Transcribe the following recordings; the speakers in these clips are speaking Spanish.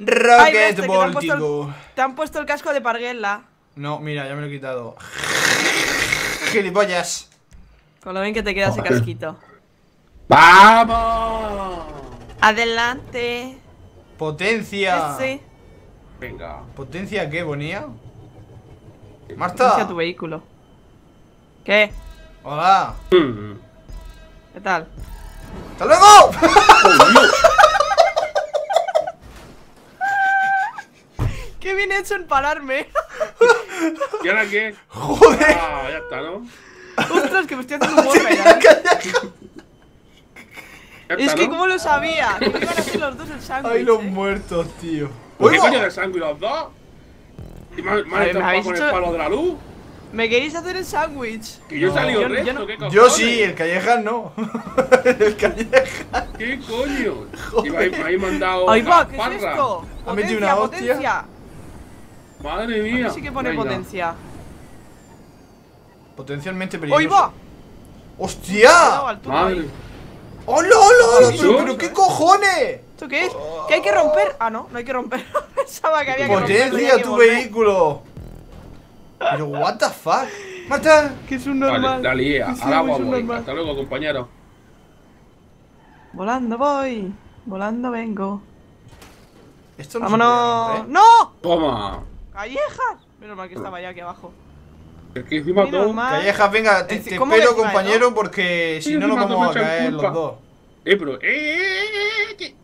Ay, Rocket ves, que te han puesto el- Voltigo. Te han puesto el casco de parguela. No, mira, ya me lo he quitado. Gilipollas. Con lo bien que te queda ese casquito. ¡Vamos! Adelante. Potencia. Ese. Venga. ¿Potencia qué, Bonía? Marta. tu vehículo. ¿Qué? Hola. Mm. ¿Qué tal? ¡Hasta luego! Qué bien hecho en pararme. ¿Y ahora qué? Joder. Ah, ya está, ¿no? Ostras, que me estoy haciendo un borra ya. Ya Es está, que ¿no? cómo lo sabía. Que iban a hacer los dos el sándwich. Ay, los eh. muertos, tío. ¿Por qué coño de sangre los dos? ¿Y me, han- me ver, me con el hecho- palo de la luz? ¿Me queréis hacer el sándwich? Que yo he No. salido Yo- yo recto, no- ¿qué cojones? Yo sí, el Callejas no. el Callejas. ¿Qué coño? Y me habéis- me habéis mandado ¡Ay, va! ¿Qué es esto? Ha metido Potencia, una hostia. potencia. Madre mía. Sí que pone Venga. potencia. Potencialmente peligroso. ¡Hoy va! ¡Hostia! Madre. ¡Hola, hola, hola! ¿Pero, pero qué cojones? ¿Esto qué es? ¿Que hay que romper? Ah, no, no hay que romper. Pensaba que había que romper. Potencia tu volver. vehículo. Pero, what the fuck? ¡Mata! Que es un Vale, normal. la lié. Sí, Al agua es un voy. Hasta luego, compañero. Volando voy. Volando vengo. Esto no se puede ¡Vámonos! ¡No! Toma. ¡Callejas! Menos mal que estaba ya aquí abajo. Que encima Menos todo. mal. Callejas, venga, te, te ¿cómo espero, que compañero, porque si no encima vamos a caer los dos. Eh, pero. ¡Eh, eh, eh! eh, ¿Qué,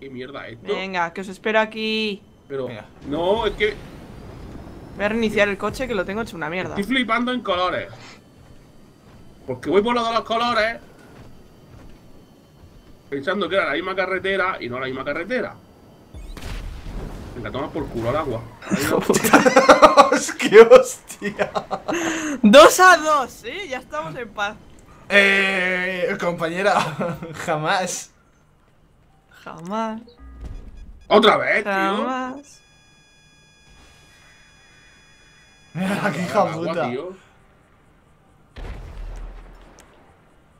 ¿Qué mierda es esto? Venga, que os espero aquí. Pero. Venga. No, es que. Voy a reiniciar el coche que lo tengo hecho una mierda. Estoy flipando en colores. Porque voy por los de los colores. Pensando que era la misma carretera y no la misma carretera. Venga, toma por culo al agua. ¡Qué hostia! ¡Dos a dos! ¿eh? Ya estamos en paz. Eh, compañera, jamás. Jamás. ¡Otra vez, tío! Jamás. Mira, qué hija puta. tío.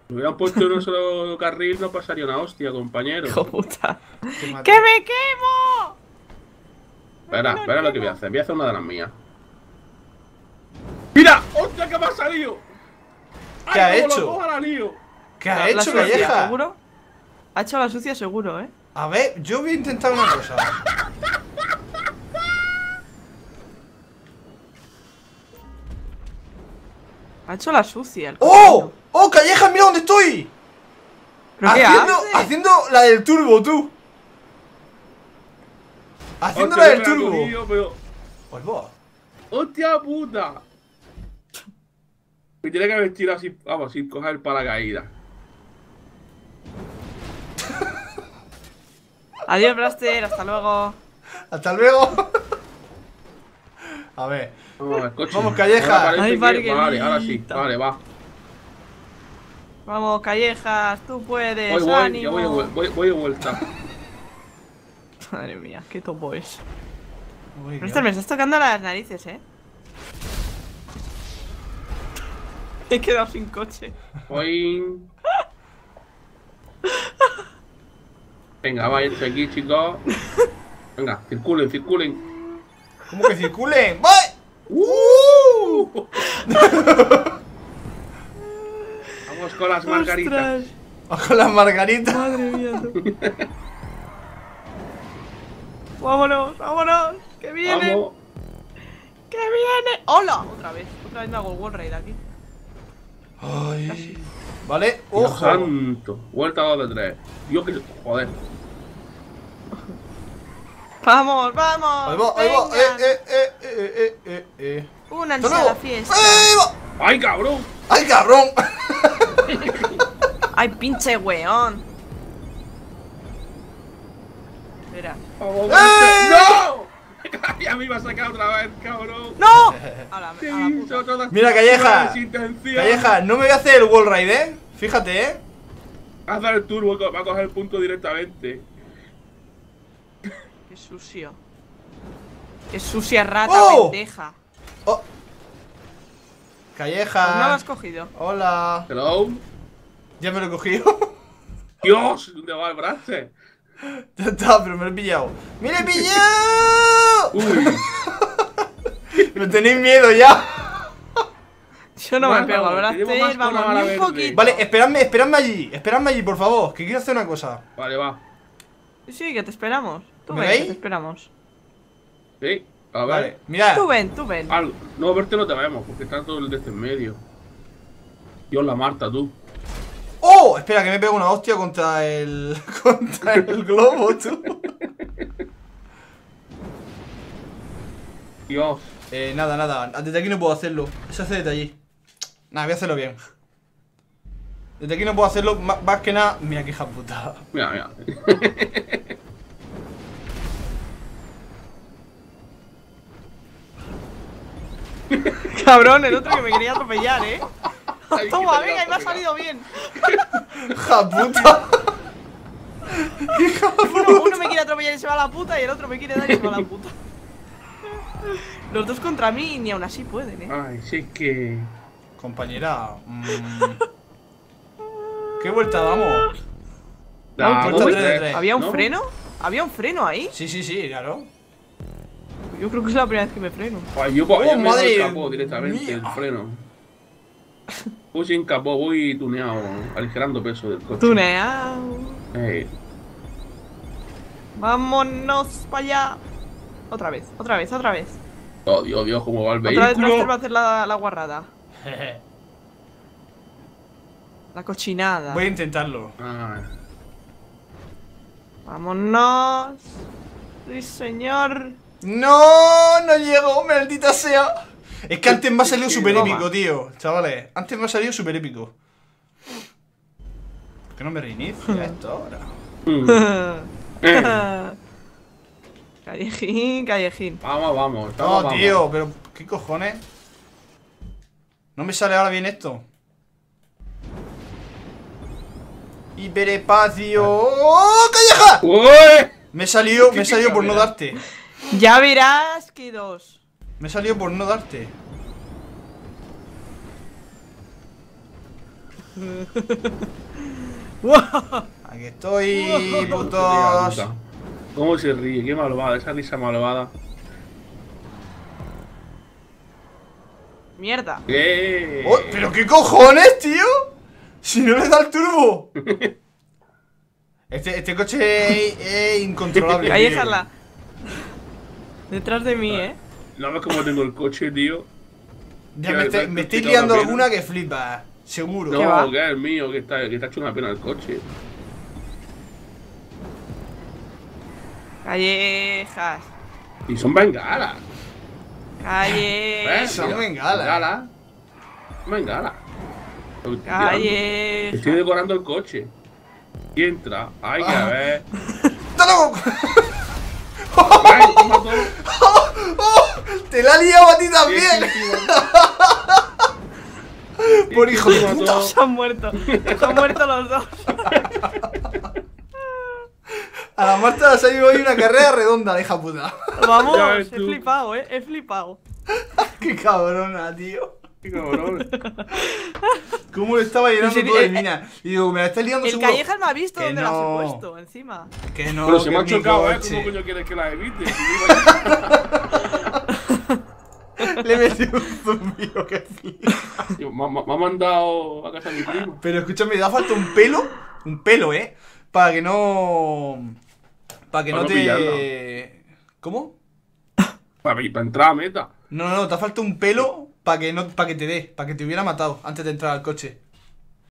Me hubieran puesto en un solo carril, no pasaría una hostia, compañero. Hijo puta. ¡Que me quemo! Espera, espera lo que voy a hacer. Voy a hacer una de las mías. ¡Mira! ¡Hostia, que me ha salido! ¿Qué ¡Ay, ha hecho? ¿Qué ha hecho, sucia, Calleja? ¿Seguro? Ha hecho la sucia seguro, ¿eh? A ver, yo voy a intentar una cosa. Ha hecho la sucia. el ¡Oh! ¡Oh, Calleja, mira dónde estoy! ¿Pero qué Haciendo, hace? haciendo la del turbo, tú. Haciendo Hostia, la del turbo. pero... Pues vos. ¡Hostia puta! Me tiene que haber tirado así, vamos, sin coger el paracaídas. Adiós, Blaster. Hasta luego. Hasta luego. A ver. Vamos. Vamos, Calleja. Ahora parece Ay, que- Vale, ahora sí. Vale, va. Vamos, Callejas. Tú puedes. Voy, voy, ánimo. ya voy, de vuel- voy, voy de vuelta. Madre mía, qué topo es. Uy, me estás tocando las narices, ¿eh? He quedado sin coche. Venga, va, esto aquí, chicos. Venga, circulen, circulen. ¿Cómo que circulen? ¡Voy! ¡Uh! Vamos con las margaritas. Ostras, Ojo las margaritas. madre mía. Vámonos, vámonos. Que viene, Vamos. que viene. ¡Hola! Otra vez, otra vez me hago el wall raid aquí. Ay. Vale, ojo. santo. Vuelta 2 de 3. Dios que. Joder. Vamos, vamos. Ahí va, ahí va. venga. Eh, eh, eh, eh, eh, eh, eh. Únanse la fiesta. ¡Ahí va! ¡Ay, cabrón! ¡Ay, cabrón! Ay, pinche weón. Espera. Vamos, ¡Eh! ¡No! Ya me iba a sacar otra vez, cabrón. ¡No! A la, a la puta. todas Mira, Calleja. Calleja, no me voy a hacer el wall ride, ¿eh? Fíjate, ¿eh? Va a hacer el turbo, va a coger el punto directamente. Qué sucio. Qué sucia rata, ¡Oh! pendeja. Oh. Pues no lo Calleja. has cogido. Hola. Hello. Ya me lo he cogido. Dios, ¿dónde va el brazo? Ya está, pero me lo he pillado. ¡Me lo he pillado! Uy. Me tenéis miedo ya. Yo no Bueno, me pego la vamos, ni un verde. poquito. Vale, esperadme, esperadme allí. Esperadme allí, por favor. Que quiero hacer una cosa. Vale, va. Sí, que te esperamos. Tú ¿Me ven, veis? que te esperamos. Sí, a ver. Vale, mirad. Tú ven, tú ven. Al- no, verte no te vemos, porque está todo el de este en medio. Dios, la Marta, tú. ¡Oh! Espera, que me pego una hostia contra el. contra el globo, tú. Dios. Eh, nada, nada. Desde aquí no puedo hacerlo. Se hace desde allí. Nada, voy a hacerlo bien. Desde aquí no puedo hacerlo más que nada. Mira qué hija puta. Mira, mira. Cabrón, el otro que me quería atropellar, eh. Toma, venga, y me ha salido bien. ¡Hija puta! Uno, uno me quiere atropellar y se va a la puta y el otro me quiere dar y se va a la puta. Los dos contra mí y ni aún así pueden, eh. Ay, sí es que. Compañera. mm, ¿Qué vuelta damos? La de tres. ¿Había un ¿no? freno? ¿Había un freno ahí? Sí, sí, sí, claro. Yo creo que es la primera vez que me freno. Ay, yo, yo Oh, me madre capó directamente, mía. el freno. Sin capó, voy tuneado, aligerando peso del coche. Tuneado. Eh, Vámonos para allá. Otra vez, otra vez, otra vez. oh, Dios, Dios, cómo va el Otra vez Blaster va a vehículo. hacer la, la guarrada. La cochinada. Voy a intentarlo. Ay, Vámonos. Sí, señor. ¡No! ¡No llego! ¡Maldita sea! Es que antes me ha salido súper épico, tío. Chavales, antes me ha salido súper épico. ¿Por qué no me reinicia esto ahora? callejín, callejín. Vamos, vamos. No, estamos, vamos. tío, pero ¿qué cojones? No me sale ahora bien esto. Hiperespacio. ¡Oh, calleja! ¡Uy! Me he salido, me he ¿Qué salido por no darte. Ya verás que dos. Me he salido por no darte. Aquí estoy, putos. ¿Cómo se ríe? Qué malvada, esa risa malvada. Mierda. ¿Qué? Oh, ¿Pero qué cojones, tío? Si no le da el turbo. Este, este coche es, es incontrolable. Ahí dejarla. Detrás de mí, eh. No ves cómo tengo el coche, tío. Ya me, estoy- me liando alguna que flipa. Seguro. No, ¿Qué va? que es el mío, que está, que está hecho una pena el coche. Callejas. Y son bengalas. Callejas. Son bengalas. Bengalas. Bengalas. Callejas. Estoy decorando el coche. Y entra. Hay que Ah. ver. ¡Hasta luego! Ay, ¿qué mató? ¡Oh! ¡Te la ha liado a ti también! Por hijo de puta. Se han muerto. Se han muerto los dos. A la Marta le ha salido hoy una carrera redonda, la hija puta. Vamos, he flipado, eh. He flipado. Qué cabrona, tío. Qué cabrón. ¿Cómo le estaba llenando Sí, sí, todo de eh, mina? Y digo, me la está liando El seguro. Callejas me ha visto Que dónde no. las he puesto, encima. Que no, Pero se que me ha chocado, ¿eh? ¿Cómo coño quieres que la evite? Le metí un zumbido que Me, me- me ha mandado a casa de mi primo. Pero escúchame, da falta un pelo. Un pelo, ¿eh? Para que no. Para que Para no no te. ¿Cómo? Para, para entrar a meta. No, no, no, te falta un pelo para que no, para que te dé, para que te hubiera matado antes de entrar al coche.